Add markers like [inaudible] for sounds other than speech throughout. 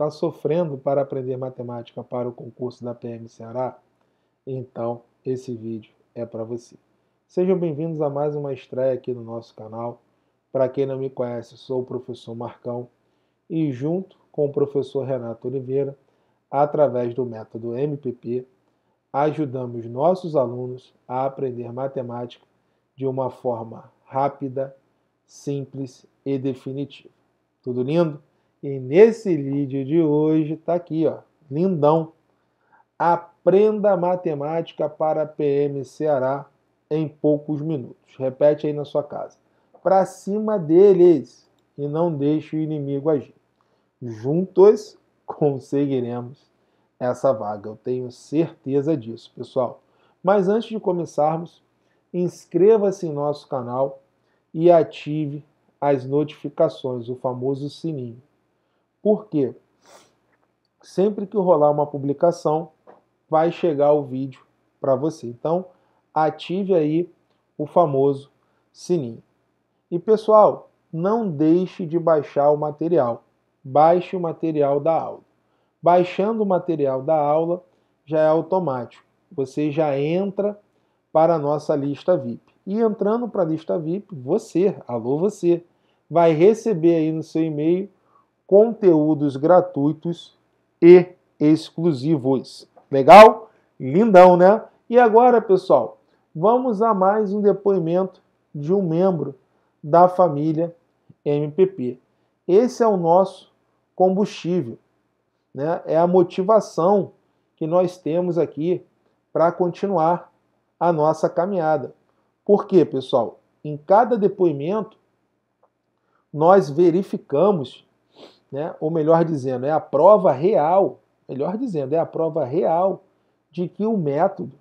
Está sofrendo para aprender matemática para o concurso da PM Ceará? Então, esse vídeo é para você. Sejam bem-vindos a mais uma estreia aqui no nosso canal. Para quem não me conhece, sou o professor Marcão e junto com o professor Renato Oliveira, através do método MPP, ajudamos nossos alunos a aprender matemática de uma forma rápida, simples e definitiva. Tudo lindo? E nesse vídeo de hoje está aqui, ó, lindão. Aprenda matemática para PM Ceará em poucos minutos. Repete aí na sua casa. Para cima deles e não deixe o inimigo agir. Juntos conseguiremos essa vaga. Eu tenho certeza disso, pessoal. Mas antes de começarmos, inscreva-se em nosso canal e ative as notificações, o famoso sininho. Por quê? Sempre que rolar uma publicação, vai chegar o vídeo para você. Então, ative aí o famoso sininho. E pessoal, não deixe de baixar o material. Baixe o material da aula. Baixando o material da aula já é automático. Você já entra para a nossa lista VIP. E entrando para a lista VIP, você, alô você, vai receber aí no seu e-mail conteúdos gratuitos e exclusivos. Legal? Lindão, né? E agora, pessoal, vamos a mais um depoimento de um membro da família MPP. Esse é o nosso combustível né, é a motivação que nós temos aqui para continuar a nossa caminhada. Por quê, pessoal? Em cada depoimento, nós verificamos, né, ou melhor dizendo, é a prova real, melhor dizendo, é a prova real de que o método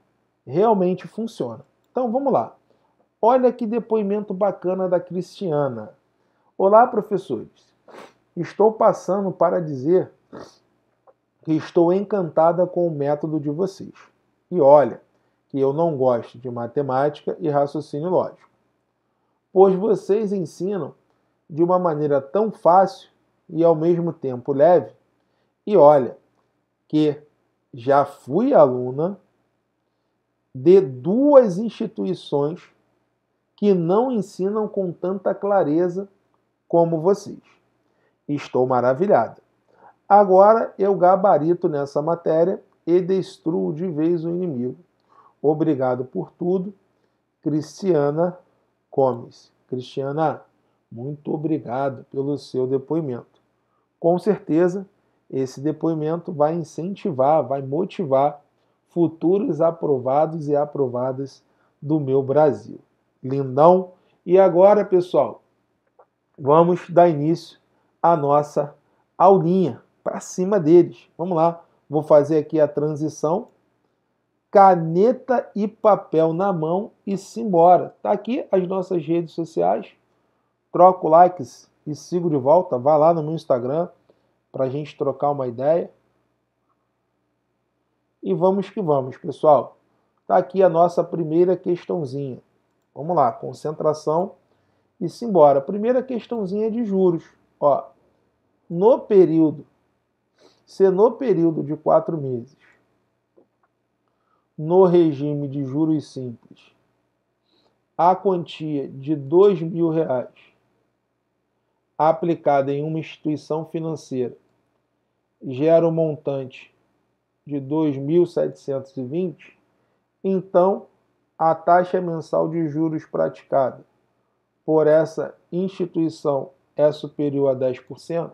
realmente funciona. Então vamos lá. Olha que depoimento bacana da Cristiana. Olá, professores. Estou passando para dizer que estou encantada com o método de vocês. E olha, que eu não gosto de matemática e raciocínio lógico, pois vocês ensinam de uma maneira tão fácil e ao mesmo tempo leve. E olha, que já fui aluna de duas instituições que não ensinam com tanta clareza como vocês. Estou maravilhada. Agora eu gabarito nessa matéria e destruo de vez o inimigo. Obrigado por tudo, Cristiana Gomes. Cristiana, muito obrigado pelo seu depoimento. Com certeza, esse depoimento vai incentivar, vai motivar futuros aprovados e aprovadas do meu Brasil. Lindão. E agora, pessoal, vamos dar início à nossa aulinha para cima deles. Vamos lá, vou fazer aqui a transição. Caneta e papel na mão e simbora. Tá aqui as nossas redes sociais. Troco likes e sigo de volta. Vá lá no meu Instagram para a gente trocar uma ideia. E vamos que vamos, pessoal. Tá aqui a nossa primeira questãozinha. Vamos lá, concentração e simbora. Primeira questãozinha de juros. Ó, no período se no período de quatro meses, no regime de juros simples, a quantia de dois mil reais aplicada em uma instituição financeira gera um montante de 2.720, então a taxa mensal de juros praticada por essa instituição é superior a 10%,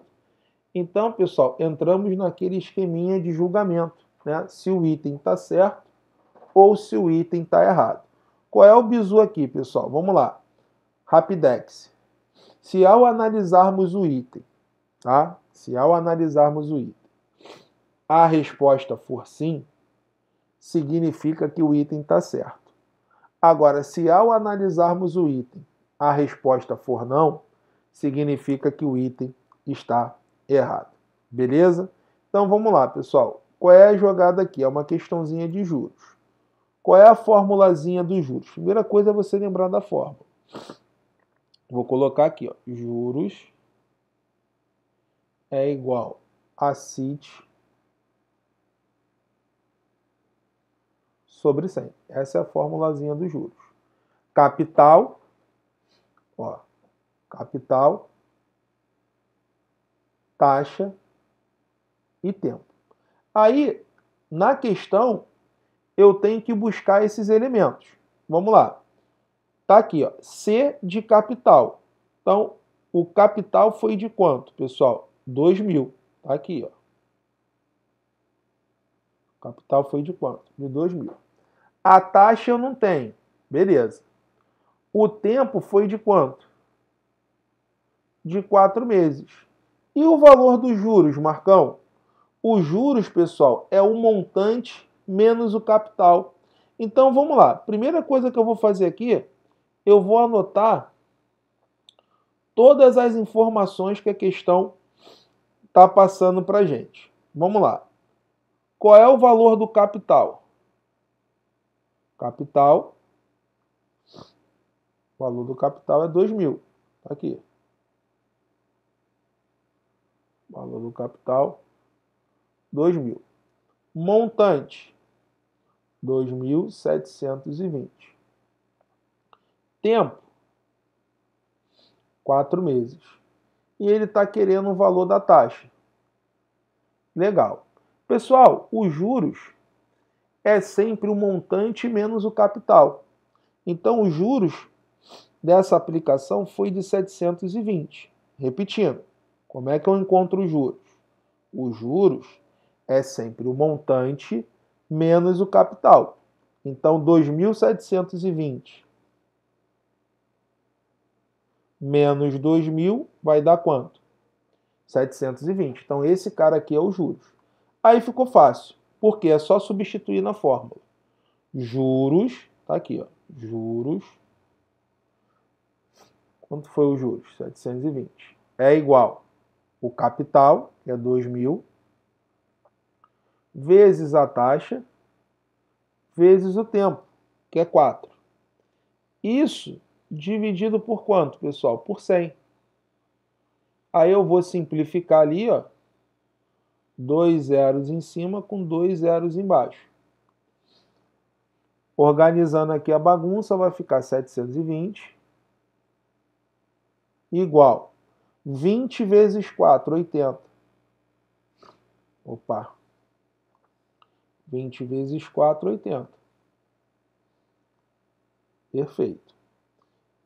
então, pessoal, entramos naquele esqueminha de julgamento, né? Se o item está certo ou se o item está errado. Qual é o bizu aqui, pessoal? Vamos lá. Rapidex. Se ao analisarmos o item, tá? Se ao analisarmos o item, a resposta for sim, significa que o item está certo. Agora, se ao analisarmos o item, a resposta for não, significa que o item está errado. Beleza? Então vamos lá, pessoal. Qual é a jogada aqui? É uma questãozinha de juros. Qual é a formulazinha dos juros? Primeira coisa é você lembrar da fórmula. Vou colocar aqui, ó. Juros é igual a CIT sobre 100. Essa é a formulazinha dos juros. Capital, ó, capital, taxa e tempo. Aí, na questão, eu tenho que buscar esses elementos. Vamos lá. Tá aqui, ó, C de capital. Então, o capital foi de quanto, pessoal? 2 mil. Tá aqui, ó. O capital foi de quanto? De 2 mil. A taxa eu não tenho. Beleza. O tempo foi de quanto? De quatro meses. E o valor dos juros, Marcão? Os juros, pessoal, é o montante menos o capital. Então vamos lá. Primeira coisa que eu vou fazer aqui, eu vou anotar todas as informações que a questão está passando para gente. Vamos lá. Qual é o valor do capital? Capital. O valor do capital é 2 mil. Tá aqui. Valor do capital, 2 mil. Montante, 2.720. Tempo, 4 meses. E ele está querendo o valor da taxa. Legal. Pessoal, os juros é sempre o montante menos o capital. Então, os juros dessa aplicação foi de 720. Repetindo, como é que eu encontro os juros? Os juros é sempre o montante menos o capital. Então, 2.720 menos 2.000 vai dar quanto? 720. Então, esse cara aqui é os juros. Aí ficou fácil porque é só substituir na fórmula. Juros, tá aqui, ó, juros. Quanto foi o juros? 720. É igual o capital, que é 2 mil, vezes a taxa, vezes o tempo, que é 4. Isso dividido por quanto, pessoal? Por 100. Aí eu vou simplificar ali, ó, dois zeros em cima com dois zeros embaixo. Organizando aqui a bagunça, vai ficar 720 igual 20 vezes 4, 80. Opa. 20 vezes 4, 80. Perfeito.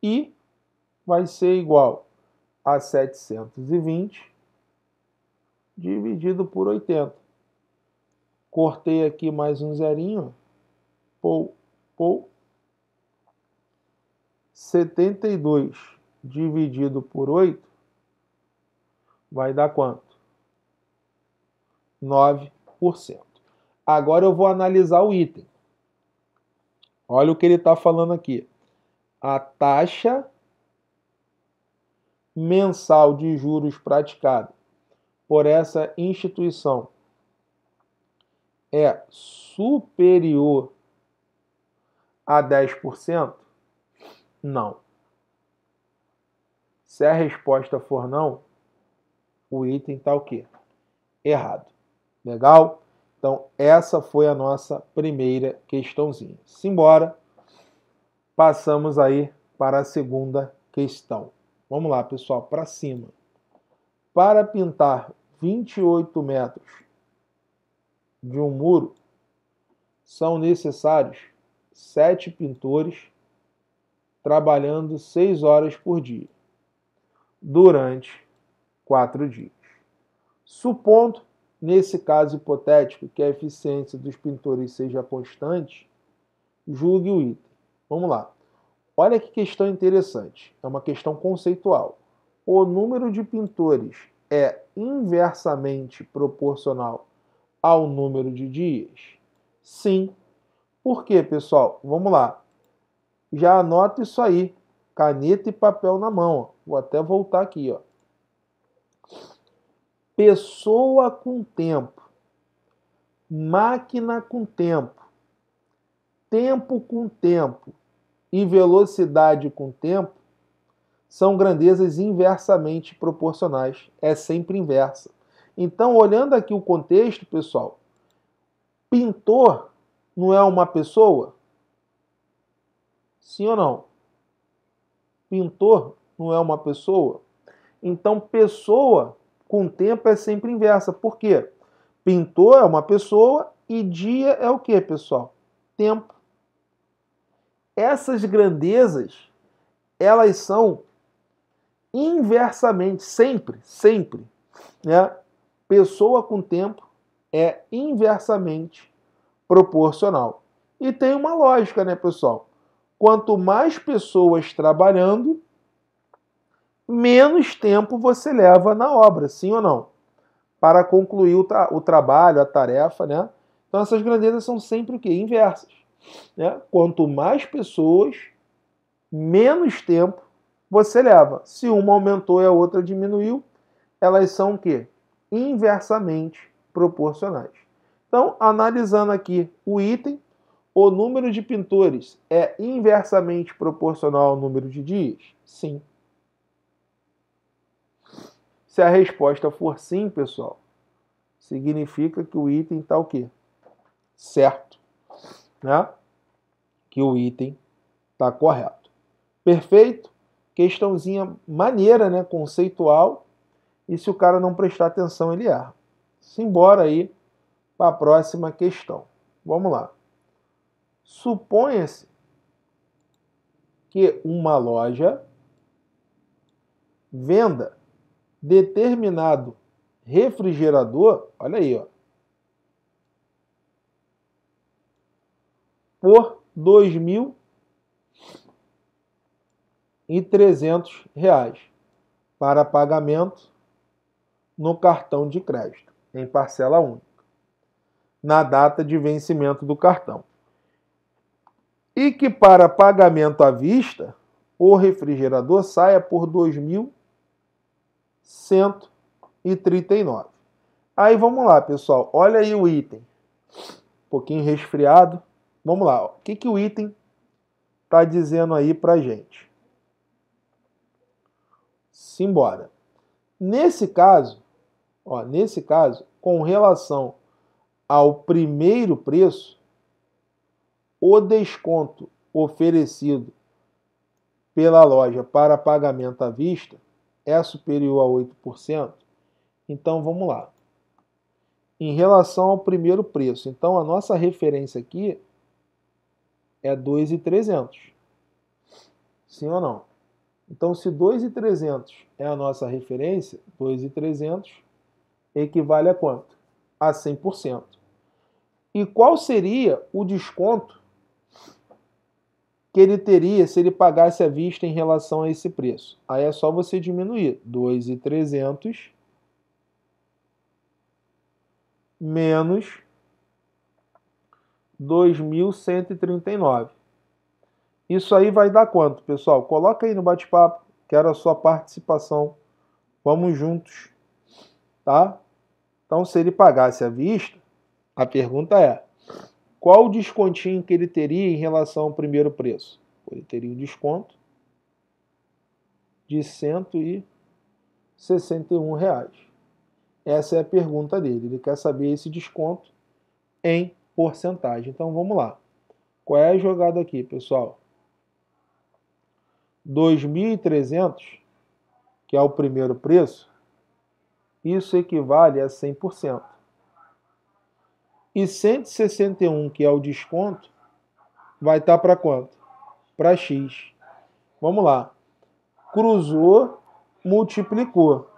E vai ser igual a 720 dividido por 80. Cortei aqui mais um zerinho. Pou, pou. 72 dividido por 8 vai dar quanto? 9%. Agora eu vou analisar o item. Olha o que ele está falando aqui. A taxa mensal de juros praticada por essa instituição é superior a 10%? Não. Se a resposta for não, o item está o quê? Errado. Legal? Então, essa foi a nossa primeira questãozinha. Simbora, passamos aí para a segunda questão. Vamos lá, pessoal, para cima. Para pintar 28 metros de um muro, são necessários sete pintores trabalhando seis horas por dia, durante quatro dias. Supondo, nesse caso hipotético, que a eficiência dos pintores seja constante, julgue o item. Vamos lá. Olha que questão interessante. É uma questão conceitual. O número de pintores é inversamente proporcional ao número de dias? Sim. Por quê, pessoal? Vamos lá. Já anota isso aí. Caneta e papel na mão. Vou até voltar aqui. Ó. Pessoa com tempo. Máquina com tempo. Tempo com tempo. E velocidade com tempo são grandezas inversamente proporcionais, é sempre inversa. Então, olhando aqui o contexto, pessoal, pintor não é uma pessoa? Sim ou não? Pintor não é uma pessoa? Então, pessoa com tempo é sempre inversa. Por quê? Pintor é uma pessoa e dia é o que, pessoal? Tempo. Essas grandezas, elas são inversamente, sempre, sempre, né? Pessoa com tempo é inversamente proporcional. E tem uma lógica, né, pessoal? Quanto mais pessoas trabalhando, menos tempo você leva na obra, sim ou não? Para concluir o, tra o trabalho, a tarefa, né? Então essas grandezas são sempre o quê? Inversas. Né? Quanto mais pessoas, menos tempo você leva. Se uma aumentou e a outra diminuiu, elas são o quê? Inversamente proporcionais. Então, analisando aqui o item, o número de pintores é inversamente proporcional ao número de dias? Sim. Se a resposta for sim, pessoal, significa que o item está o quê? Certo. Né? Que o item está correto. Perfeito? Questãozinha maneira, né? Conceitual. E se o cara não prestar atenção, ele erra. Simbora aí para a próxima questão. Vamos lá. Suponha-se que uma loja venda determinado refrigerador, olha aí, ó, por trezentos reais para pagamento no cartão de crédito em parcela única na data de vencimento do cartão e que para pagamento à vista o refrigerador saia por dois mil 139. Aí vamos lá, pessoal. Olha aí o item. Um pouquinho resfriado. Vamos lá. O que, que o item está dizendo aí para gente? Simbora. Nesse caso, ó, nesse caso, com relação ao primeiro preço, o desconto oferecido pela loja para pagamento à vista é superior a 8%, então vamos lá. Em relação ao primeiro preço, então a nossa referência aqui é 2,300. Sim ou não? Então, se 2,300 é a nossa referência, 2,300 equivale a quanto? A 100%. E qual seria o desconto que ele teria se ele pagasse à vista em relação a esse preço. Aí é só você diminuir 2.300 menos 2.139. Isso aí vai dar quanto, pessoal? Coloca aí no bate-papo, quero a sua participação. Vamos juntos, tá? Então, se ele pagasse à vista, a pergunta é: qual o descontinho que ele teria em relação ao primeiro preço? Ele teria um desconto de 161 reais. Essa é a pergunta dele. Ele quer saber esse desconto em porcentagem. Então vamos lá. Qual é a jogada aqui, pessoal? 2.300, que é o primeiro preço, isso equivale a 100%. E 161, que é o desconto, vai estar tá para quanto? Para X. Vamos lá. Cruzou, multiplicou.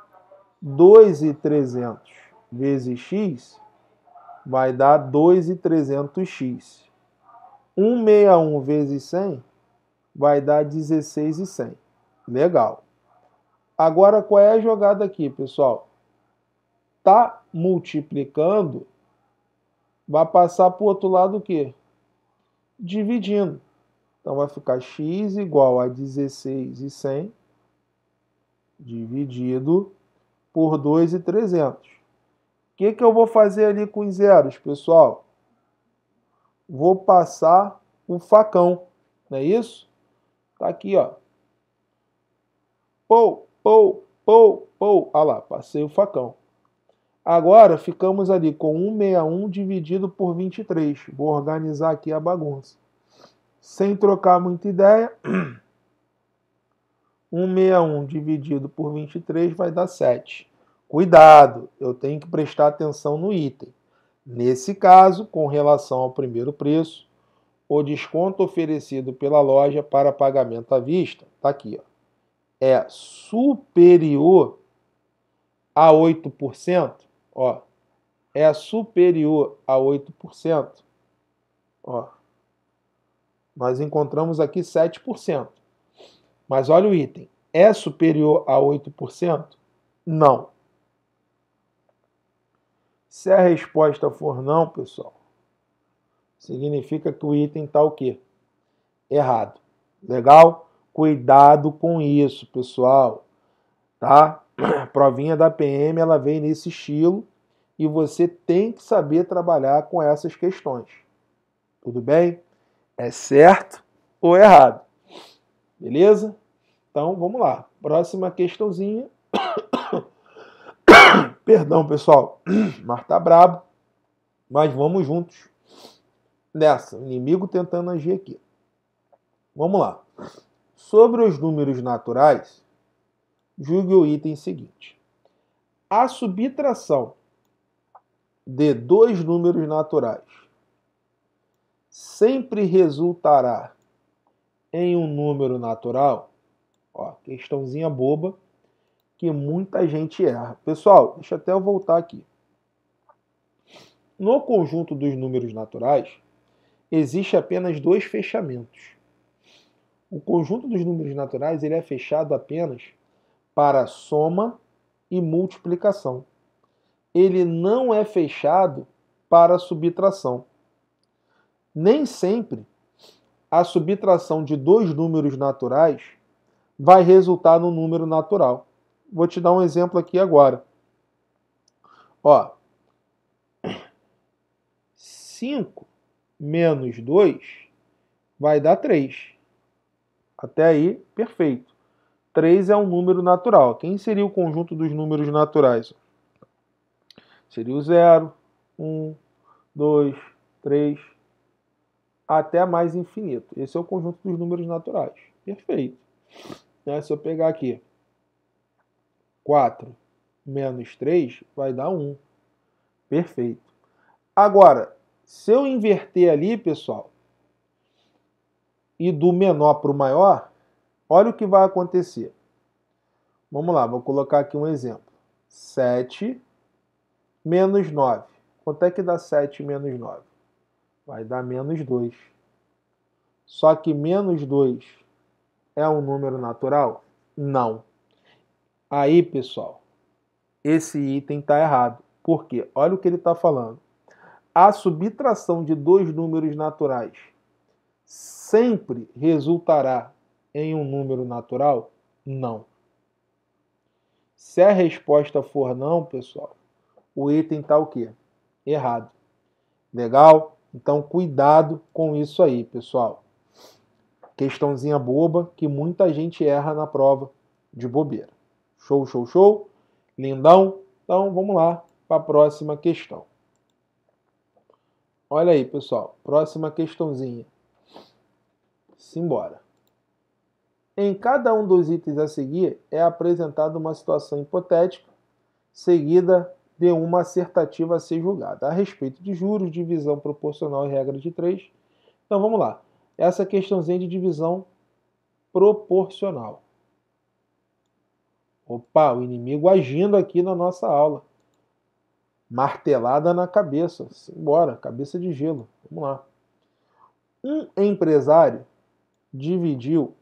2,300 vezes X vai dar 2,300X. 161 vezes 100 vai dar 16,100. Legal. Agora, qual é a jogada aqui, pessoal? Tá multiplicando vai passar para o outro lado o quê? Dividindo. Então vai ficar x igual a 16 e 100 dividido por 2,300. Que, que eu vou fazer ali com os zeros, pessoal? Vou passar o facão, não é isso? Tá aqui, ó. Pou, pou, pou, pou. Olha lá, passei o facão. Agora ficamos ali com 161 dividido por 23. Vou organizar aqui a bagunça. Sem trocar muita ideia, [clears throat] 161 dividido por 23 vai dar 7. Cuidado, eu tenho que prestar atenção no item. Nesse caso, com relação ao primeiro preço, o desconto oferecido pela loja para pagamento à vista, está aqui, ó, é superior a 8%, ó, é superior a 8%, ó, nós encontramos aqui 7%. Mas olha o item, é superior a 8%? Não. Se a resposta for não, pessoal, significa que o item está o quê? Errado. Legal? Cuidado com isso, pessoal. Tá? A [clears throat] provinha da PM ela vem nesse estilo e você tem que saber trabalhar com essas questões. Tudo bem? É certo ou errado? Beleza? Então vamos lá. Próxima questãozinha. [clears throat] Perdão, pessoal. [clears throat] Mar tá brabo. Mas vamos juntos nessa. Inimigo tentando agir aqui. Vamos lá. Sobre os números naturais, julgue o item seguinte. A subtração de dois números naturais sempre resultará em um número natural? Ó, questãozinha boba que muita gente erra. Pessoal, deixa até eu voltar aqui. No conjunto dos números naturais, existe apenas dois fechamentos. O conjunto dos números naturais ele é fechado apenas para soma e multiplicação. Ele não é fechado para subtração. Nem sempre a subtração de dois números naturais vai resultar no número natural. Vou te dar um exemplo aqui agora. Ó, 5 menos 2 vai dar 3. Até aí, perfeito. 3 é um número natural. Quem seria o conjunto dos números naturais? Seria o 0, 1, 2, 3, até mais infinito. Esse é o conjunto dos números naturais. Perfeito. Né? Se eu pegar aqui 4 menos 3, vai dar 1. Perfeito. Agora, se eu inverter ali, pessoal, e do menor para o maior, olha o que vai acontecer. Vamos lá, vou colocar aqui um exemplo. 7 menos 9. Quanto é que dá 7 menos 9? Vai dar menos 2. Só que menos 2 é um número natural? Não. Aí, pessoal, esse item está errado. Por quê? Olha o que ele está falando. A subtração de dois números naturais sempre resultará em um número natural? Não. Se a resposta for não, pessoal, o item está o quê? Errado. Legal? Então, cuidado com isso aí, pessoal. Questãozinha boba que muita gente erra na prova de bobeira. Show, show, show. Lindão. Então, vamos lá para a próxima questão. Olha aí, pessoal. Próxima questãozinha. Simbora. Em cada um dos itens a seguir é apresentada uma situação hipotética, seguida de uma assertativa a ser julgada a respeito de juros, divisão proporcional e regra de três. Então vamos lá. Essa questãozinha de divisão proporcional. Opa, o inimigo agindo aqui na nossa aula. Martelada na cabeça. Simbora, cabeça de gelo. Vamos lá. Um empresário dividiu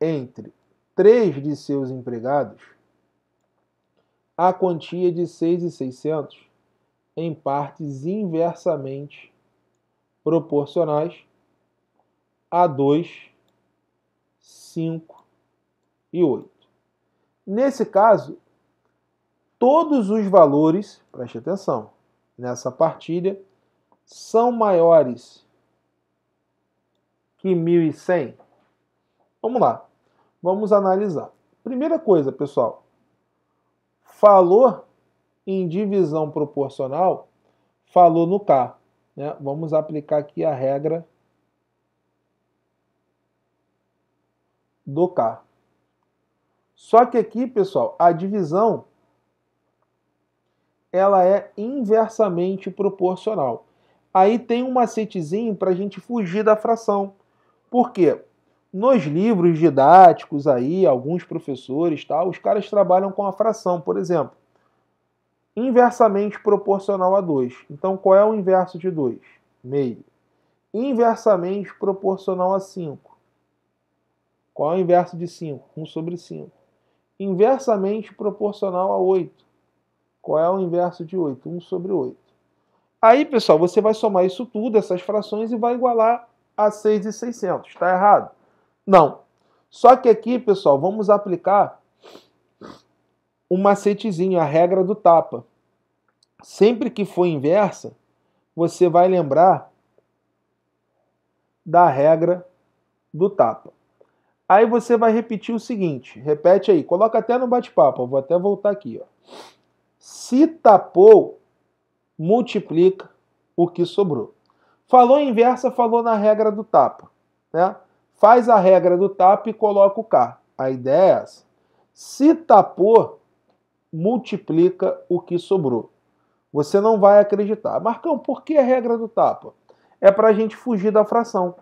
entre três de seus empregados a quantia de 6,600 em partes inversamente proporcionais a 2, 5 e 8. Nesse caso, todos os valores, preste atenção, nessa partilha são maiores que 1.100. Vamos lá, vamos analisar. Primeira coisa, pessoal, falou em divisão proporcional falou no K. Né? Vamos aplicar aqui a regra do K. Só que aqui, pessoal, a divisão ela é inversamente proporcional. Aí tem um macetezinho para a gente fugir da fração. Por quê? Nos livros didáticos aí, alguns professores, tal, os caras trabalham com a fração, por exemplo, inversamente proporcional a 2. Então, qual é o inverso de 2? Meio. Inversamente proporcional a 5. Qual é o inverso de 5? 1 sobre 5. Inversamente proporcional a 8. Qual é o inverso de 8? 1 sobre 8. Aí, pessoal, você vai somar isso tudo, essas frações, e vai igualar a 6,600. Está errado? Não. Só que aqui, pessoal, vamos aplicar um macetezinho, a regra do tapa. Sempre que for inversa, você vai lembrar da regra do tapa. Aí você vai repetir o seguinte, repete aí, coloca até no bate-papo, vou até voltar aqui. Ó. Se tapou, multiplica o que sobrou. Falou inversa, falou na regra do tapa. Né? Faz a regra do tapa e coloca o K. A ideia é essa. Se tapou, multiplica o que sobrou. Você não vai acreditar. Marcão, por que a regra do tapa? É para a gente fugir da fração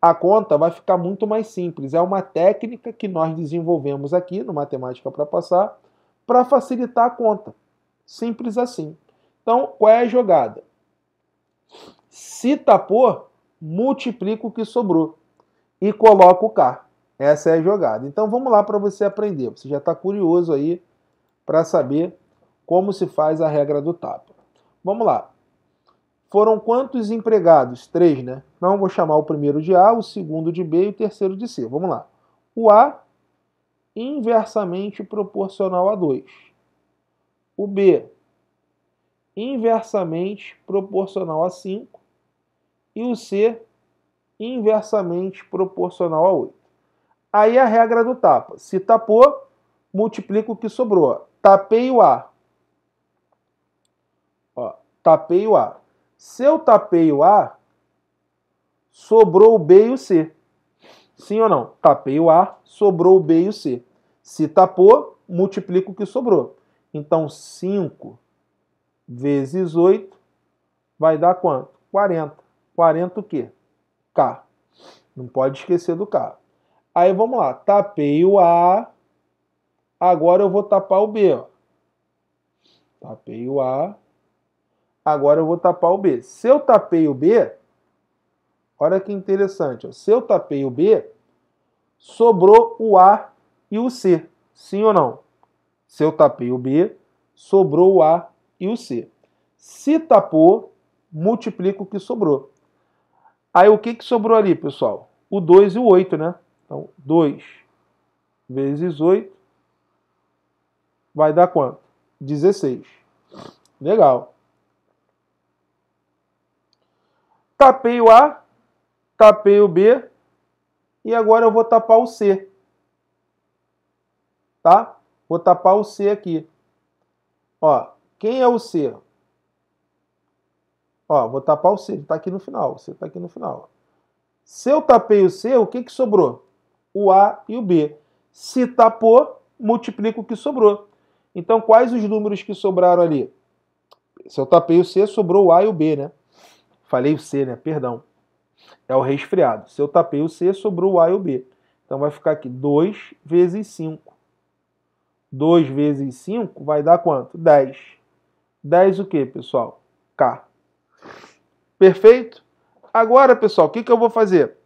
a conta vai ficar muito mais simples. É uma técnica que nós desenvolvemos aqui no Matemática para Passar para facilitar a conta. Simples assim. Então, qual é a jogada? Se tapou, multiplica o que sobrou e coloca o K. Essa é a jogada. Então, vamos lá para você aprender. Você já está curioso aí para saber como se faz a regra do tapa. Vamos lá. Foram quantos empregados? Três, né? Então, vou chamar o primeiro de A, o segundo de B e o terceiro de C. Vamos lá. O A, inversamente proporcional a 2. O B, inversamente proporcional a 5. E o C, inversamente proporcional a 8. Aí a regra do tapa. Se tapou, multiplica o que sobrou. Tapei o A. Ó, tapei o A. Se eu tapei o A, sobrou o B e o C. Sim ou não? Tapei o A, sobrou o B e o C. Se tapou, multiplica o que sobrou. Então, 5 vezes 8 vai dar quanto? 40. 40 o quê? K. Não pode esquecer do K. Aí vamos lá. Tapei o A. Agora eu vou tapar o B. Ó. Tapei o A. Agora eu vou tapar o B. Se eu tapei o B, olha que interessante. Ó. Se eu tapei o B, sobrou o A e o C. Sim ou não? Se eu tapei o B, sobrou o A e o C. Se tapou, multiplica o que sobrou. Aí o que, que sobrou ali, pessoal? O 2 e o 8, né? Então, 2 vezes 8 vai dar quanto? 16. Legal. Tapei o A, tapei o B e agora eu vou tapar o C. Tá? Vou tapar o C aqui. Ó, quem é o C? Ó, vou tapar o C, está aqui no final. O C está aqui no final. Se eu tapei o C, o que, que sobrou? O A e o B. Se tapou, multiplica o que sobrou. Então, quais os números que sobraram ali? Se eu tapei o C, sobrou o A e o B, né? Falei o C, né? Perdão. É o resfriado. Se eu tapei o C, sobrou o A e o B. Então vai ficar aqui 2 vezes 5. 2 vezes 5 vai dar quanto? 10. 10 o que, pessoal? K. Perfeito? Agora, pessoal, o que, que eu vou fazer?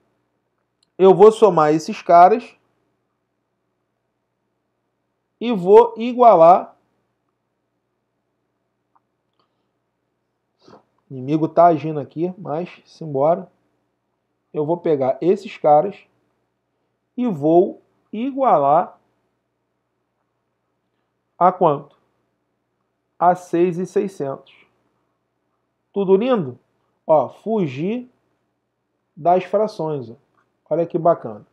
Eu vou somar esses caras e vou igualar Inimigo está agindo aqui, mas simbora. Eu vou pegar esses caras e vou igualar a quanto? A 6,600. Tudo lindo? Ó, fugir das frações. Ó. Olha que bacana.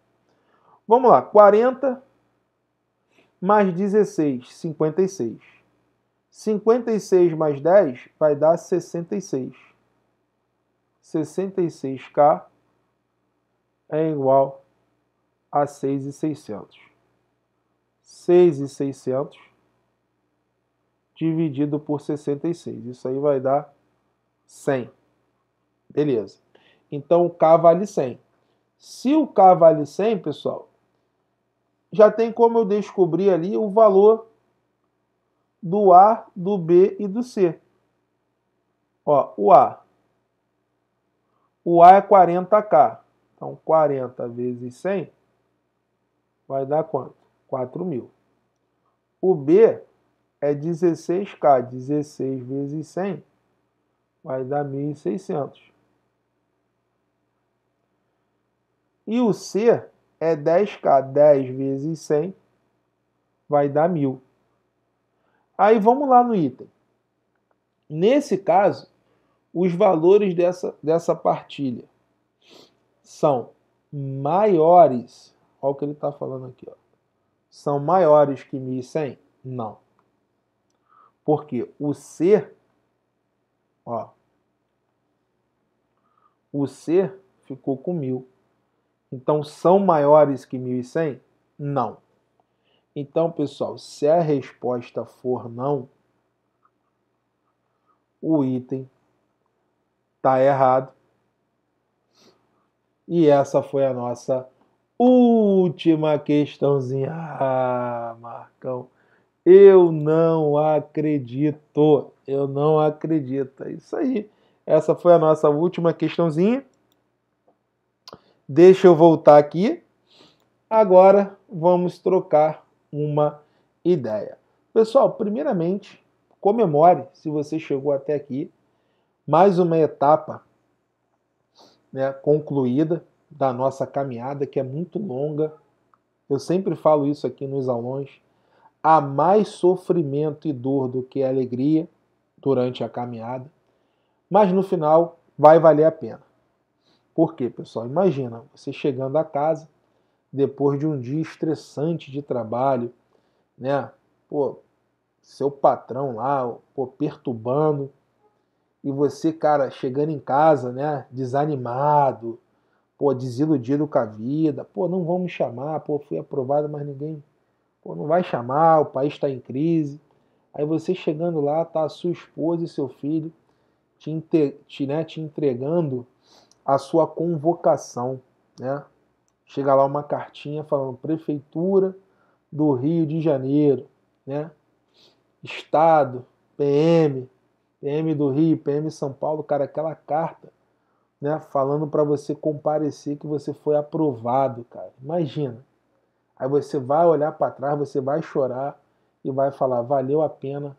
Vamos lá, 40 mais 16, 56. 56 mais 10 vai dar 66. 66K é igual a 6,600. 6,600 dividido por 66. Isso aí vai dar 100. Beleza. Então o K vale 100. Se o K vale 100, pessoal, já tem como eu descobrir ali o valor do A, do B e do C. Ó, o A. O A é 40K. Então, 40 vezes 100 vai dar quanto? 4 mil. O B é 16K. 16 vezes 100 vai dar 1.600. E o C é 10K. 10 vezes 100 vai dar 1.000. Aí vamos lá no item. Nesse caso, os valores dessa, dessa partilha são maiores. Olha o que ele está falando aqui. Ó. São maiores que 1.100? Não. Porque o C, ó, o C ficou com 1.000. Então, são maiores que 1.100? Não. Então, pessoal, se a resposta for não, o item está errado. E essa foi a nossa última questãozinha. Ah, Marcão, eu não acredito. Eu não acredito. É isso aí. Essa foi a nossa última questãozinha. Deixa eu voltar aqui. Agora vamos trocar uma ideia. Pessoal, primeiramente, comemore se você chegou até aqui. Mais uma etapa né, concluída da nossa caminhada, que é muito longa. Eu sempre falo isso aqui nos aulões. Há mais sofrimento e dor do que alegria durante a caminhada, mas no final vai valer a pena. Por quê, pessoal? Imagina você chegando a casa, depois de um dia estressante de trabalho, né? Pô, seu patrão lá, pô, perturbando, e você, cara, chegando em casa, né, desanimado, pô, desiludido com a vida, pô, não vão me chamar, pô, fui aprovado, mas ninguém, pô, não vai chamar, o país está em crise. Aí você chegando lá, tá a sua esposa e seu filho te, te, né, te entregando a sua convocação, né? Chega lá uma cartinha falando Prefeitura do Rio de Janeiro, né? Estado, PM, PM do Rio, PM São Paulo, cara, aquela carta, né, falando para você comparecer que você foi aprovado, cara. Imagina. Aí você vai olhar para trás, você vai chorar e vai falar: valeu a pena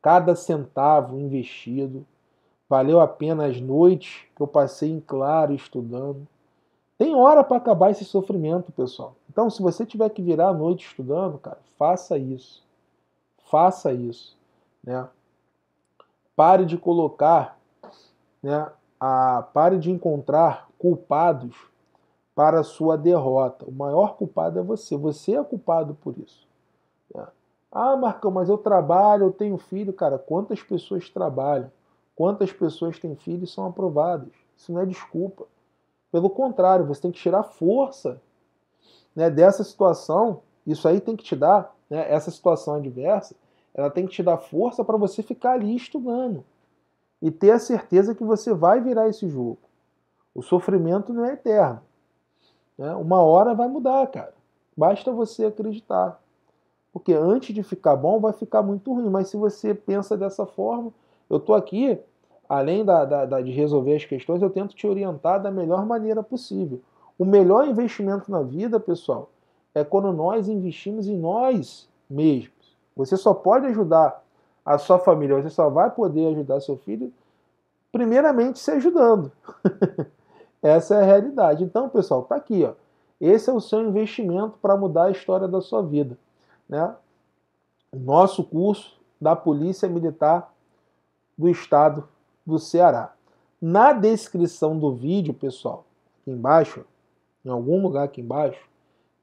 cada centavo investido, valeu a pena as noites que eu passei em claro estudando, tem hora para acabar esse sofrimento, pessoal. Então, se você tiver que virar a noite estudando, cara, faça isso. Faça isso, né? Pare de colocar, né, a, pare de encontrar culpados para a sua derrota. O maior culpado é você. Você é culpado por isso. Né? Ah, Marcão, mas eu trabalho, eu tenho filho. Cara, quantas pessoas trabalham? Quantas pessoas têm filhos são aprovadas? Isso não é desculpa. Pelo contrário, você tem que tirar força né, dessa situação. Isso aí tem que te dar, né, essa situação adversa, ela tem que te dar força para você ficar ali estudando e ter a certeza que você vai virar esse jogo. O sofrimento não é eterno. Né? Uma hora vai mudar, cara. Basta você acreditar. Porque antes de ficar bom, vai ficar muito ruim. Mas se você pensa dessa forma, eu estou aqui além da, da, da, de resolver as questões, eu tento te orientar da melhor maneira possível. O melhor investimento na vida, pessoal, é quando nós investimos em nós mesmos. Você só pode ajudar a sua família, você só vai poder ajudar seu filho, primeiramente se ajudando. [laughs] Essa é a realidade. Então, pessoal, tá aqui, ó. Esse é o seu investimento para mudar a história da sua vida, né? Nosso curso da Polícia Militar do Estado do Ceará. Na descrição do vídeo, pessoal, aqui embaixo, em algum lugar aqui embaixo,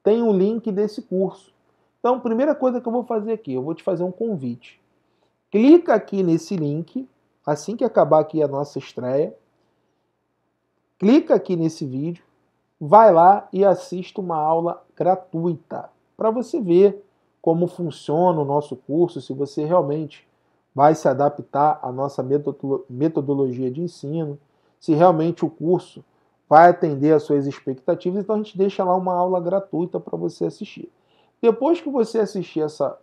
tem o link desse curso. Então, primeira coisa que eu vou fazer aqui, eu vou te fazer um convite. clica aqui nesse link, assim que acabar aqui a nossa estreia, clica aqui nesse vídeo, vai lá e assista uma aula gratuita para você ver como funciona o nosso curso, se você realmente vai se adaptar à nossa metodologia de ensino, se realmente o curso vai atender às suas expectativas, então a gente deixa lá uma aula gratuita para você assistir. Depois que você assistir essa,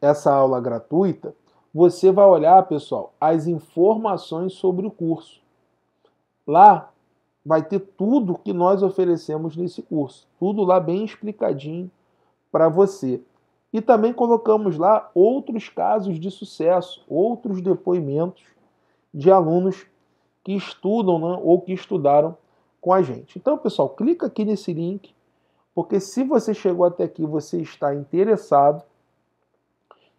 essa aula gratuita, você vai olhar, pessoal, as informações sobre o curso. Lá vai ter tudo que nós oferecemos nesse curso, tudo lá bem explicadinho para você. E também colocamos lá outros casos de sucesso, outros depoimentos de alunos que estudam né, ou que estudaram com a gente. Então, pessoal, clica aqui nesse link, porque se você chegou até aqui, você está interessado,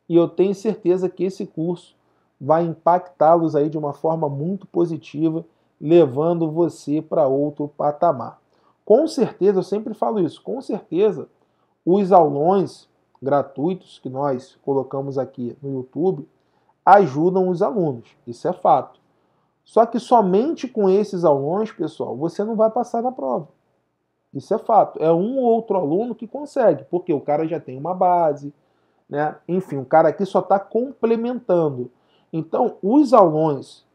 e eu tenho certeza que esse curso vai impactá-los aí de uma forma muito positiva, levando você para outro patamar. Com certeza, eu sempre falo isso, com certeza, os aulões gratuitos que nós colocamos aqui no YouTube ajudam os alunos, isso é fato. Só que somente com esses alunos, pessoal, você não vai passar na prova. Isso é fato. É um ou outro aluno que consegue, porque o cara já tem uma base, né? Enfim, o cara aqui só está complementando. Então, os alunos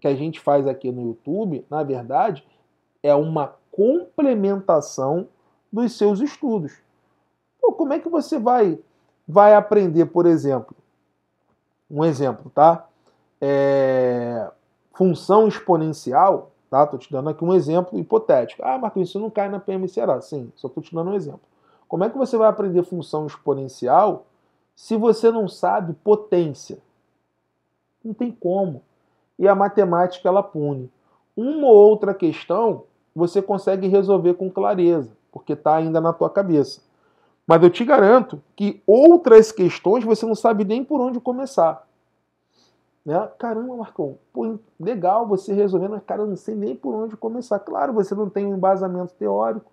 que a gente faz aqui no YouTube, na verdade, é uma complementação dos seus estudos. Pô, como é que você vai vai aprender, por exemplo, um exemplo, tá? É, função exponencial, tá? Estou te dando aqui um exemplo hipotético. Ah, Marcos, isso não cai na PMCRA. Sim, só estou te dando um exemplo. Como é que você vai aprender função exponencial se você não sabe potência? Não tem como. E a matemática ela pune. Uma ou outra questão você consegue resolver com clareza, porque está ainda na tua cabeça. Mas eu te garanto que outras questões você não sabe nem por onde começar. Né? Caramba, Marcão, pô, legal você resolvendo, mas cara, eu não sei nem por onde começar. Claro, você não tem um embasamento teórico.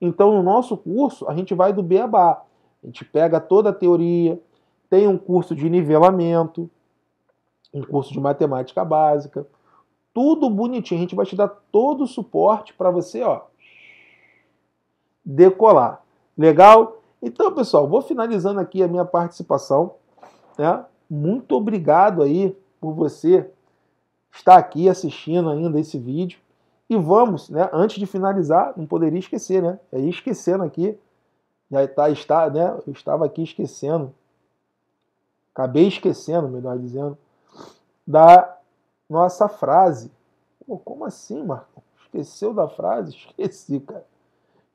Então, no nosso curso, a gente vai do beabá. A gente pega toda a teoria, tem um curso de nivelamento, um curso de matemática básica, tudo bonitinho. A gente vai te dar todo o suporte para você, ó, decolar. Legal? Então, pessoal, vou finalizando aqui a minha participação. Né? Muito obrigado aí por você estar aqui assistindo ainda esse vídeo. E vamos, né, antes de finalizar, não poderia esquecer, né? É esquecendo aqui, já está, está, né? Eu estava aqui esquecendo, acabei esquecendo, melhor dizendo, da nossa frase. Pô, como assim, Marco? Esqueceu da frase? [laughs] Esqueci, cara.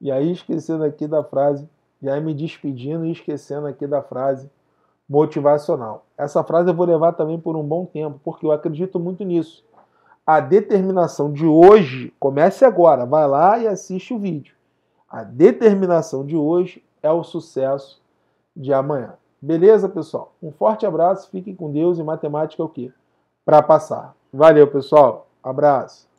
E aí, esquecendo aqui da frase, já me despedindo e esquecendo aqui da frase motivacional. Essa frase eu vou levar também por um bom tempo, porque eu acredito muito nisso. A determinação de hoje, comece agora, vai lá e assiste o vídeo. A determinação de hoje é o sucesso de amanhã. Beleza, pessoal? Um forte abraço, fiquem com Deus e matemática é o quê? Para passar. Valeu, pessoal. Abraço.